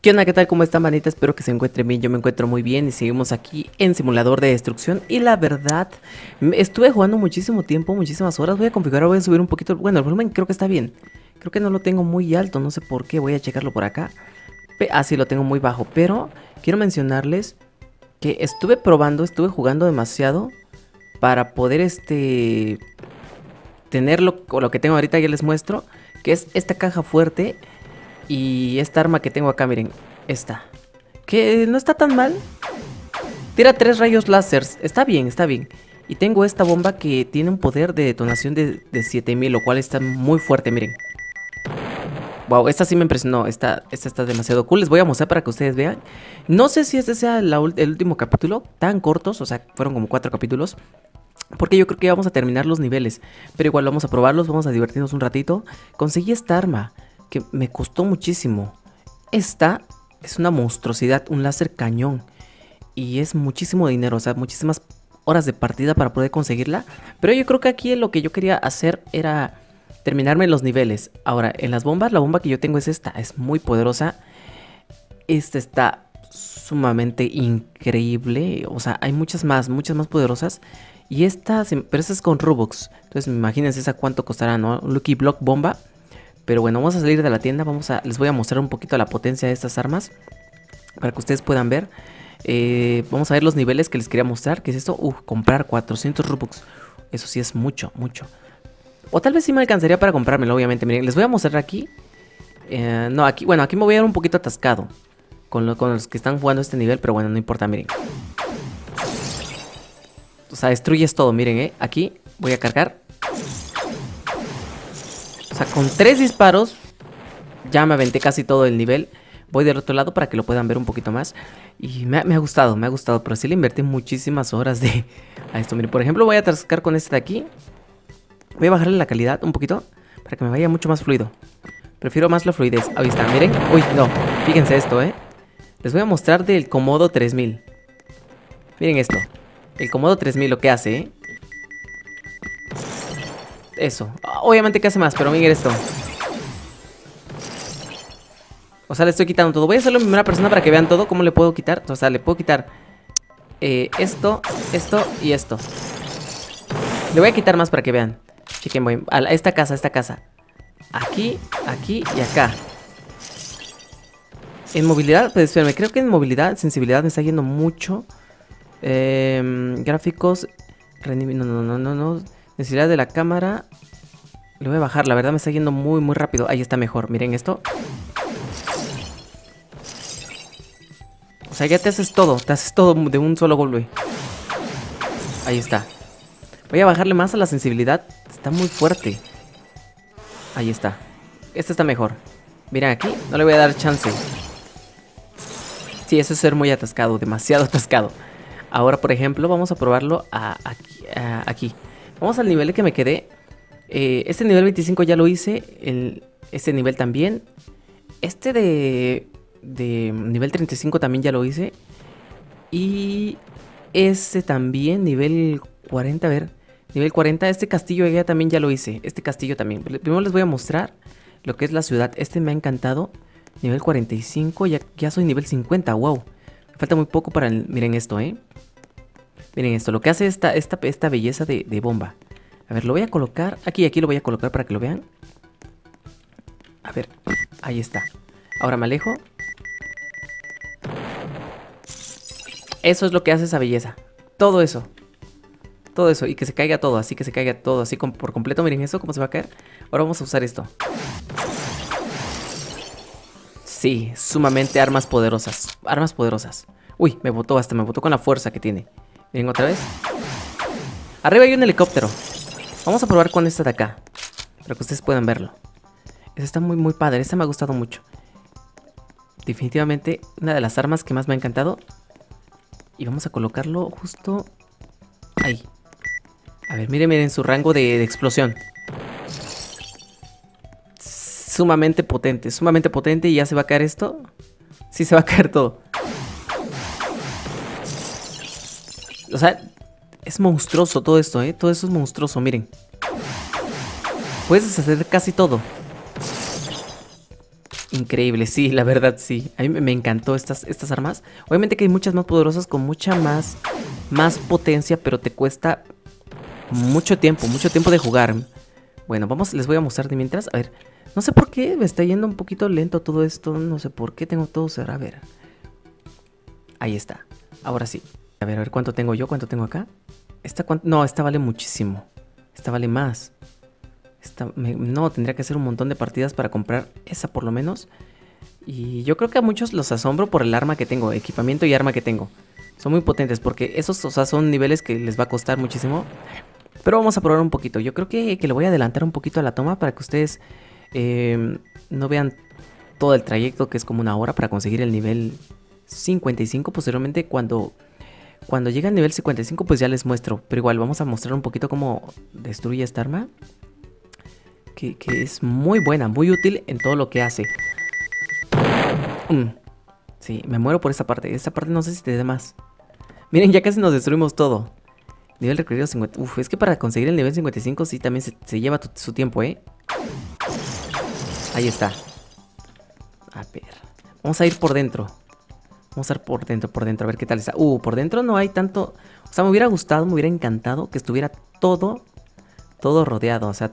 ¿Qué onda? ¿Qué tal? ¿Cómo están, manita? Espero que se encuentren bien. Yo me encuentro muy bien y seguimos aquí en simulador de destrucción. Y la verdad, estuve jugando muchísimo tiempo, muchísimas horas. Voy a configurar, voy a subir un poquito. Bueno, el volumen creo que está bien. Creo que no lo tengo muy alto, no sé por qué. Voy a checarlo por acá. Ah, sí, lo tengo muy bajo. Pero quiero mencionarles que estuve probando, estuve jugando demasiado para poder este tener lo, lo que tengo ahorita. Ya les muestro. Que es esta caja fuerte y esta arma que tengo acá, miren, esta. Que no está tan mal. Tira tres rayos láseres. Está bien, está bien. Y tengo esta bomba que tiene un poder de detonación de, de 7000, lo cual está muy fuerte, miren. Wow, esta sí me impresionó. Esta, esta está demasiado cool. Les voy a mostrar para que ustedes vean. No sé si este sea el último capítulo. Tan cortos, o sea, fueron como cuatro capítulos. Porque yo creo que vamos a terminar los niveles. Pero igual vamos a probarlos, vamos a divertirnos un ratito. Conseguí esta arma que me costó muchísimo. Esta es una monstruosidad, un láser cañón. Y es muchísimo dinero, o sea, muchísimas horas de partida para poder conseguirla. Pero yo creo que aquí lo que yo quería hacer era terminarme los niveles. Ahora, en las bombas, la bomba que yo tengo es esta, es muy poderosa. Esta está sumamente increíble. O sea, hay muchas más, muchas más poderosas. Y esta, pero esta es con Robux. Entonces, imagínense esa cuánto costará, ¿no? Lucky Block Bomba. Pero bueno, vamos a salir de la tienda, vamos a, les voy a mostrar un poquito la potencia de estas armas. Para que ustedes puedan ver. Eh, vamos a ver los niveles que les quería mostrar. ¿Qué es esto? Uh, comprar 400 Robux. Eso sí es mucho, mucho. O tal vez sí me alcanzaría para comprármelo, obviamente. Miren, les voy a mostrar aquí. Eh, no, aquí, bueno, aquí me voy a ver un poquito atascado. Con, con los que están jugando este nivel, pero bueno, no importa, miren. O sea, destruyes todo, miren, eh. Aquí voy a cargar con tres disparos ya me aventé casi todo el nivel. Voy del otro lado para que lo puedan ver un poquito más. Y me ha, gustado, me ha gustado. Pero sí le invertí muchísimas horas de a esto. Miren, por ejemplo, voy a atascar con este de aquí. Voy a bajarle la calidad un poquito para que me vaya mucho más fluido. Prefiero más la fluidez. Ahí está, miren. Uy, no. Fíjense esto, ¿eh? Les voy a mostrar del Komodo 3000. Miren esto. El Komodo 3000 lo que hace, ¿eh? Eso. Obviamente que hace más, pero miren esto. O sea, le estoy quitando todo. Voy a hacerlo en primera persona para que vean todo. ¿Cómo le puedo quitar? O sea, le puedo quitar eh, esto, esto y esto. Le voy a quitar más para que vean. Chiquen, voy a esta casa, esta casa. Aquí, aquí y acá. En movilidad, pues espérame, creo que en movilidad, sensibilidad me está yendo mucho. Eh, gráficos, rendimiento, no, no, no, no. Necesidad de la cámara. Le voy a bajar, la verdad me está yendo muy, muy rápido. Ahí está mejor, miren esto. O sea, ya te haces todo, te haces todo de un solo golpe. Ahí está. Voy a bajarle más a la sensibilidad. Está muy fuerte. Ahí está. Este está mejor. Miren aquí, no le voy a dar chance. Sí, eso es ser muy atascado, demasiado atascado. Ahora, por ejemplo, vamos a probarlo aquí. aquí. Vamos al nivel que me quedé. Eh, este nivel 25 ya lo hice. El, este nivel también. Este de, de nivel 35 también ya lo hice. Y este también, nivel 40. A ver, nivel 40. Este castillo ya también ya lo hice. Este castillo también. Primero les voy a mostrar lo que es la ciudad. Este me ha encantado. Nivel 45. Ya, ya soy nivel 50. Wow. Falta muy poco para Miren esto, ¿eh? Miren esto, lo que hace esta, esta, esta belleza de, bomba. A ver, lo voy a colocar. Aquí, aquí lo voy a colocar para que lo vean. A ver, ahí está. Ahora me alejo. Eso es lo que hace esa belleza. Todo eso. Todo eso. Y que se caiga todo. Así que se caiga todo. Así por completo. Miren eso. Cómo se va a caer. Ahora vamos a usar esto. Sí. Sumamente armas poderosas. Armas poderosas. Uy, me botó hasta. Me botó con la fuerza que tiene. Miren otra vez. Arriba hay un helicóptero. Vamos a probar con esta de acá. Para que ustedes puedan verlo. Esta está muy, muy padre. Esta me ha gustado mucho. Definitivamente una de las armas que más me ha encantado. Y vamos a colocarlo justo ahí. A ver, miren, miren su rango de explosión. Sumamente potente, sumamente potente. Y ya se va a caer esto. Sí, se va a caer todo. Sea, es monstruoso todo esto, ¿eh? Todo eso es monstruoso, miren. Puedes deshacer casi todo. Increíble, sí, la verdad sí. A mí me encantó estas, estas armas. Obviamente que hay muchas más poderosas con mucha más, más potencia, pero te cuesta mucho tiempo, mucho tiempo de jugar. Bueno, vamos, les voy a mostrar de mientras. A ver, no sé por qué me está yendo un poquito lento todo esto. No sé por qué tengo todo cerrado. A ver. Ahí está. Ahora sí. A ver, a ver cuánto tengo yo, cuánto tengo acá. Esta No, esta vale muchísimo. Esta vale más. No, tendría que hacer un montón de partidas para comprar esa por lo menos. Y yo creo que a muchos los asombro por el arma que tengo, equipamiento y arma que tengo. Son muy potentes porque esos, o sea, son niveles que les va a costar muchísimo. Pero vamos a probar un poquito. Yo creo que, que le voy a adelantar un poquito a la toma para que ustedes eh, no vean todo el trayecto que es como una hora para conseguir el nivel 55. Posteriormente cuando, cuando llegue al nivel 55 pues ya les muestro. Pero igual vamos a mostrar un poquito cómo destruye esta arma. Que, es muy buena, muy útil en todo lo que hace. Mm. Sí, me muero por esta parte. Esta parte no sé si te dé más. Miren, ya casi nos destruimos todo. Nivel requerido 50. Uf, es que para conseguir el nivel 55 sí también se, lleva su tiempo, ¿eh? Ahí está. A ver. Vamos a ir por dentro. Vamos a ir por dentro, por dentro, a ver qué tal está. Uh, por dentro no hay tanto... O sea, me hubiera gustado, me hubiera encantado que estuviera todo, todo rodeado. O sea,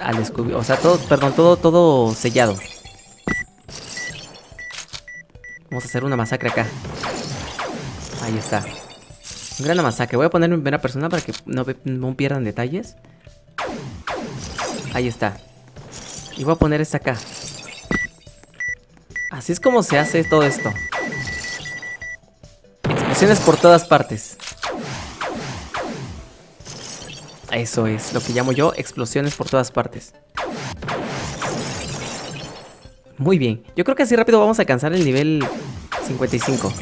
al O sea, todo, perdón, todo, todo sellado. Vamos a hacer una masacre acá. Ahí está. Un gran masacre. Voy a poner en primera persona para que no, no pierdan detalles. Ahí está. Y voy a poner esta acá. Así es como se hace todo esto. Explosiones por todas partes. Eso es lo que llamo yo explosiones por todas partes. Muy bien. Yo creo que así rápido vamos a alcanzar el nivel 55.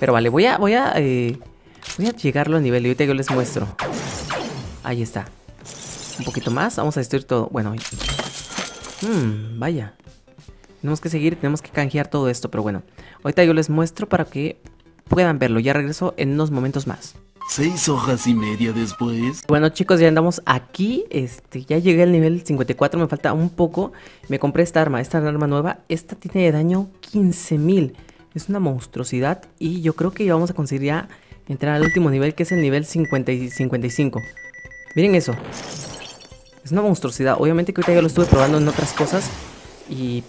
Pero vale, voy a, voy a, eh, voy a llegarlo a nivel y ahorita yo les muestro. Ahí está. Un poquito más. Vamos a destruir todo. Bueno, Mmm, vaya. Tenemos que seguir, tenemos que canjear todo esto, pero bueno. Ahorita yo les muestro para que puedan verlo. Ya regreso en unos momentos más. Seis hojas y media después. Bueno chicos, ya andamos aquí. Este, ya llegué al nivel 54, me falta un poco. Me compré esta arma, esta arma nueva. Esta tiene de daño 15.000. Es una monstruosidad y yo creo que vamos a conseguir ya entrar al último nivel, que es el nivel 50 y 55. Miren eso. Es una monstruosidad. Obviamente que ahorita yo lo estuve probando en otras cosas. Y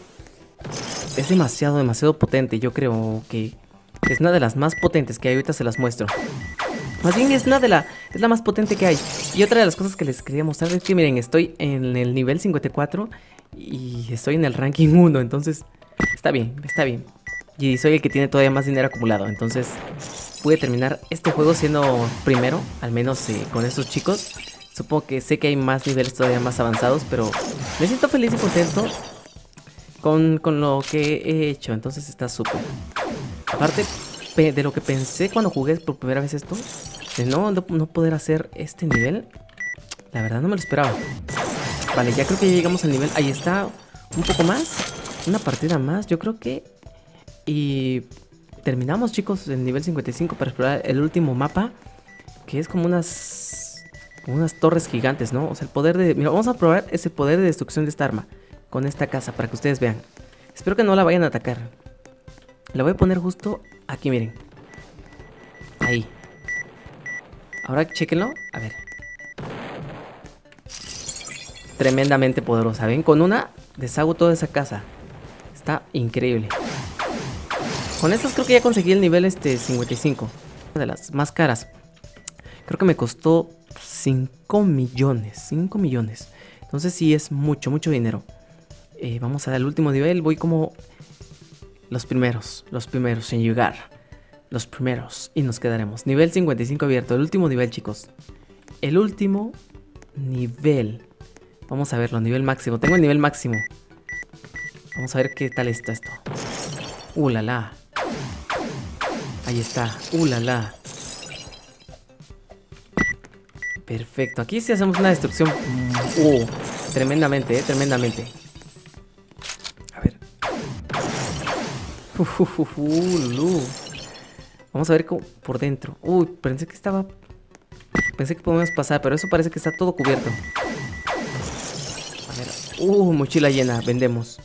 es demasiado, demasiado potente. Yo creo que es una de las más potentes que hay. Ahorita se las muestro. Más bien es una de la, es la más potente que hay. Y otra de las cosas que les quería mostrar es que miren, estoy en el nivel 54 y estoy en el ranking 1. Entonces, está bien, está bien. Y soy el que tiene todavía más dinero acumulado. Entonces, pude terminar este juego siendo primero, al menos eh, con estos chicos. Supongo que sé que hay más niveles todavía más avanzados, pero me siento feliz y contento con, lo que he hecho. Entonces está súper. Aparte de lo que pensé cuando jugué por primera vez esto, de no, no poder hacer este nivel, la verdad no me lo esperaba. Vale, ya creo que ya llegamos al nivel. Ahí está, un poco más. Una partida más, yo creo que... Y terminamos, chicos, el nivel 55 para explorar el último mapa. Que es como unas unas torres gigantes, ¿no? O sea, el poder de... Mira, vamos a probar ese poder de destrucción de esta arma. Con esta casa, para que ustedes vean. Espero que no la vayan a atacar. La voy a poner justo aquí, miren. Ahí. Ahora chequenlo. A ver. Tremendamente poderosa. ¿Ven? Con una deshago toda esa casa. Está increíble. Con estas creo que ya conseguí el nivel este 55. Una de las más caras. Creo que me costó 5 millones. 5 millones. Entonces sí es mucho, mucho dinero. Eh, vamos al último nivel. Voy como los primeros. Los primeros en llegar. Los primeros. Y nos quedaremos. Nivel 55 abierto. El último nivel, chicos. El último nivel. Vamos a verlo. Nivel máximo. Tengo el nivel máximo. Vamos a ver qué tal está esto. Uh, la. Ahí está. Uh, la. Perfecto, aquí sí hacemos una destrucción uh, Tremendamente, eh, tremendamente Vamos a ver por dentro Uy, pensé que estaba Pensé que podíamos pasar, pero eso parece que está todo cubierto A ver, uh, mochila llena, vendemos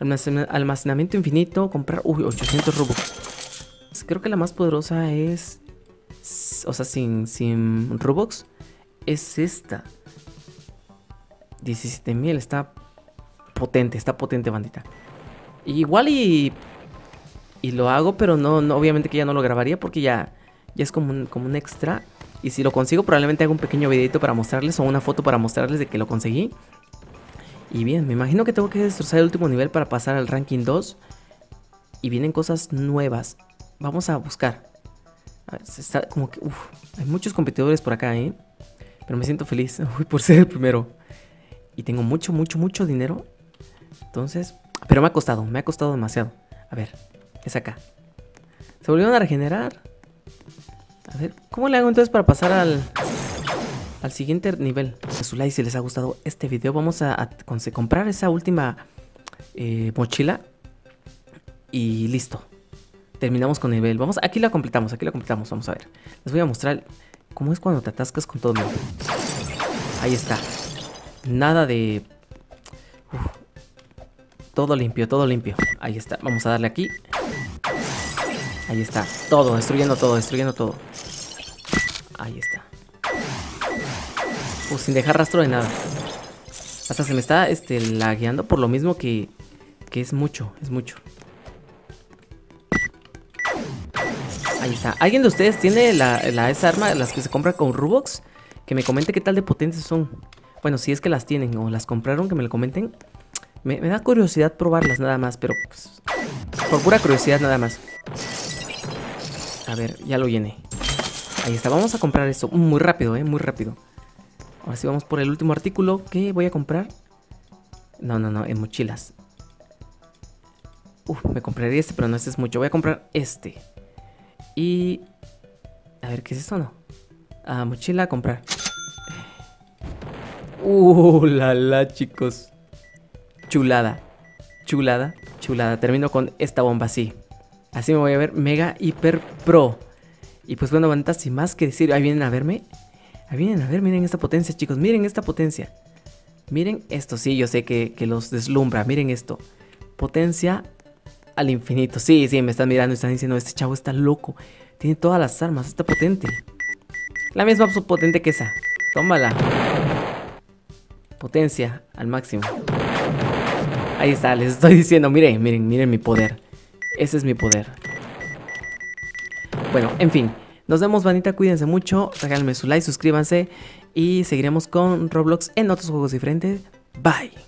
almacenamiento infinito, comprar... Uy, 800 Robux. Creo que la más poderosa es... O sea, sin, sin Robux. Es esta. 17.000. Está potente, está potente, bandita. Igual y... Y lo hago, pero no, no obviamente que ya no lo grabaría porque ya, ya es como un, como un extra. Y si lo consigo, probablemente haga un pequeño videito para mostrarles o una foto para mostrarles de que lo conseguí. Y bien, me imagino que tengo que destrozar el último nivel para pasar al ranking 2. Y vienen cosas nuevas. Vamos a buscar. Está como que... Uf, hay muchos competidores por acá, ¿eh? Pero me siento feliz Uy, por ser el primero. Y tengo mucho, mucho, mucho dinero. Entonces... Pero me ha costado, me ha costado demasiado. A ver, es acá. Se volvieron a regenerar. A ver, ¿cómo le hago entonces para pasar al, al siguiente nivel? Su like si les ha gustado este video. Vamos a, comprar esa última eh, mochila. Y listo. Terminamos con nivel. Vamos, aquí la completamos, aquí la completamos. Vamos a ver. Les voy a mostrar cómo es cuando te atascas con todo. Ahí está. Nada de... Todo limpio, todo limpio. Ahí está. Vamos a darle aquí. Ahí está. Todo, destruyendo todo, destruyendo todo. Ahí está. Pues sin dejar rastro de nada. Hasta se me está este, lagueando por lo mismo que, que es mucho, es mucho. Ahí está. ¿Alguien de ustedes tiene la, esa arma, las que se compra con Rubox? Que me comente qué tal de potentes son. Bueno, si es que las tienen o las compraron, que me lo comenten. Me, da curiosidad probarlas nada más, pero pues, por pura curiosidad nada más. A ver, ya lo llené. Ahí está, vamos a comprar esto muy rápido, eh, muy rápido. Ahora sí vamos por el último artículo que voy a comprar. No, no, no, en mochilas. Uf, me compraría este, pero no este es mucho. Voy a comprar este. Y... A ver, ¿qué es esto no? Ah, mochila a comprar. Uh, la la, chicos. Chulada. Chulada, chulada. Termino con esta bomba así. Así me voy a ver mega hiper pro. Y pues bueno, banditas, sin más que decir, ahí vienen a verme. Ahí vienen a ver, miren esta potencia, chicos. Miren esta potencia. Miren esto, sí, yo sé que, los deslumbra. Miren esto. Potencia al infinito. Sí, sí, me están mirando y están diciendo, este chavo está loco. Tiene todas las armas, está potente. La misma potente que esa. Tómala. Potencia al máximo. Ahí está, les estoy diciendo, miren, miren, miren mi poder. Ese es mi poder. Bueno, en fin. Nos vemos, bandita. Cuídense mucho. Regálenme su like, suscríbanse. Y seguiremos con Roblox en otros juegos diferentes. Bye.